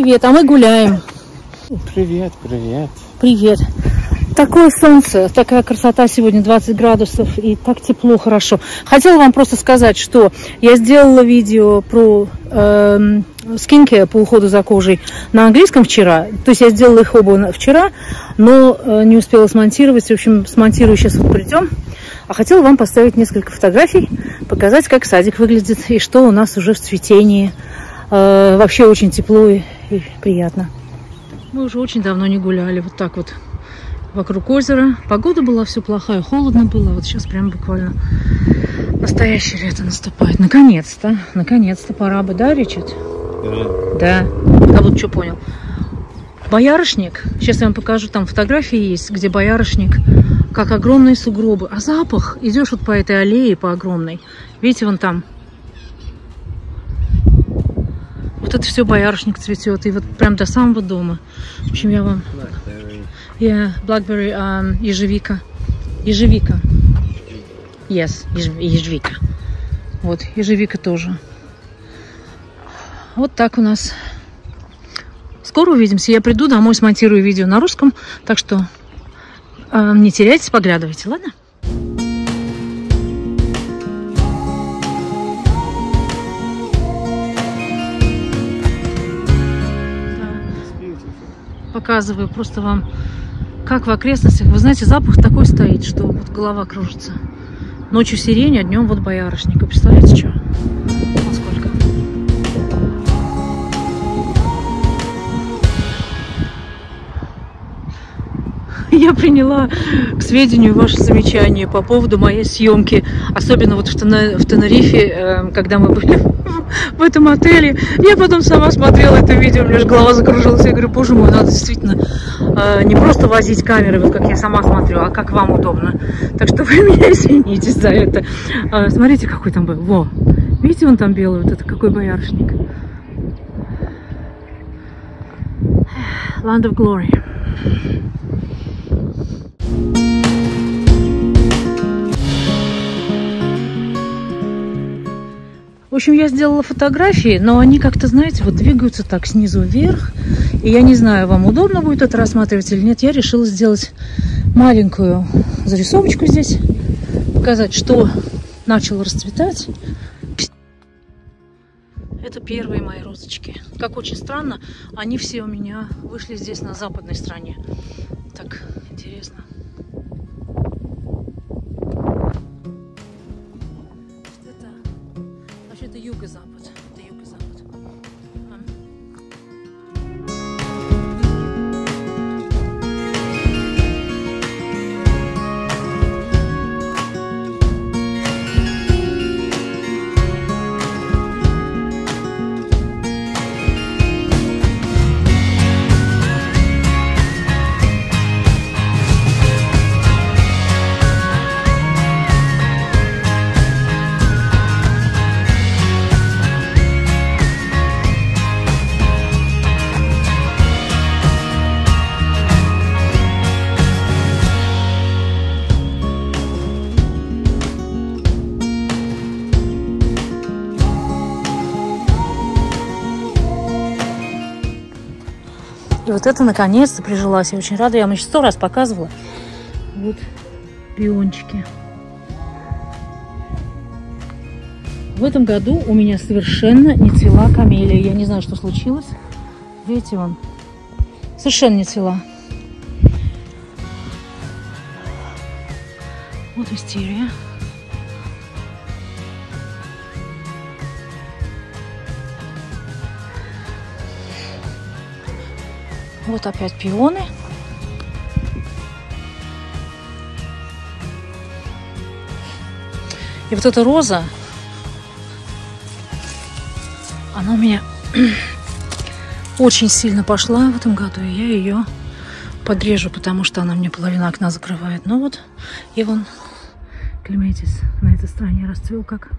Привет, а мы гуляем. Привет, привет. Привет. Такое солнце, такая красота сегодня, 20 градусов, и так тепло, хорошо. Хотела вам просто сказать, что я сделала видео про э, скинки по уходу за кожей на английском вчера. То есть я сделала их оба вчера, но э, не успела смонтировать. В общем, смонтирую сейчас вот придем. А хотела вам поставить несколько фотографий, показать, как садик выглядит и что у нас уже в цветении. Э, вообще очень тепло и, и приятно. Мы уже очень давно не гуляли вот так вот вокруг озера. Погода была все плохая, холодно было. Вот сейчас прям буквально настоящее лето наступает. Наконец-то, наконец-то пора бы, да, Ричард? Да. Да. А вот что понял? Боярышник. Сейчас я вам покажу, там фотографии есть, где боярышник, как огромные сугробы. А запах, идешь вот по этой аллее, по огромной. Видите, вон там. Вот это все боярышник цветет. И вот прям до самого дома. В общем, я вам... Yeah, blackberry, um, ежевика. Ежевика. Yes, еж- ежевика. Вот, ежевика тоже. Вот так у нас. Скоро увидимся. Я приду домой, смонтирую видео на русском. Так что э, не теряйтесь, поглядывайте, ладно? Показываю просто вам, как в окрестностях. Вы знаете, запах такой стоит, что вот голова кружится. Ночью сирень, а днем вот боярышник. Вы представляете, что? Я приняла к сведению ваше замечание по поводу моей съемки, особенно вот в, Тена- Тенерифе, э, когда мы были в этом отеле. Я потом сама смотрела это видео, у меня же голова закружилась. Я говорю, боже мой, надо действительно э, не просто возить камеры, вот как я сама смотрю, а как вам удобно. Так что вы меня извините за это. Э, смотрите, какой там был. Во, видите, он там белый, вот это какой боярышник. Land of Glory. В общем, я сделала фотографии, но они как-то, знаете, вот двигаются так снизу вверх. И я не знаю, вам удобно будет это рассматривать или нет. Я решила сделать маленькую зарисовочку здесь. Показать, что начало расцветать. Это первые мои розочки. Как очень странно, они все у меня вышли здесь на западной стороне. Так интересно. И вот это наконец-то прижилась. Я очень рада. Я вам еще сто раз показывала. Вот пиончики. В этом году у меня совершенно не цвела камелия. Я не знаю, что случилось. Видите, вон. Совершенно не цвела. Вот истерия. Вот опять пионы. И вот эта роза, она у меня очень сильно пошла в этом году, и я ее подрежу, потому что она мне половину окна закрывает. Ну вот, и вон клематис на этой стороне расцвел как